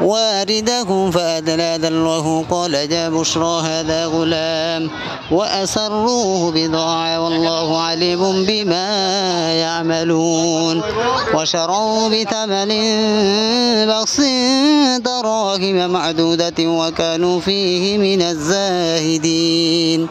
واردهم فأدلى دلوه قال يا بشرى هذا غلام وأسروه بضاعة والله عليم بما يعملون وشروا بثمن بخس دراهم معدودة وكانوا فيه من الزاهدين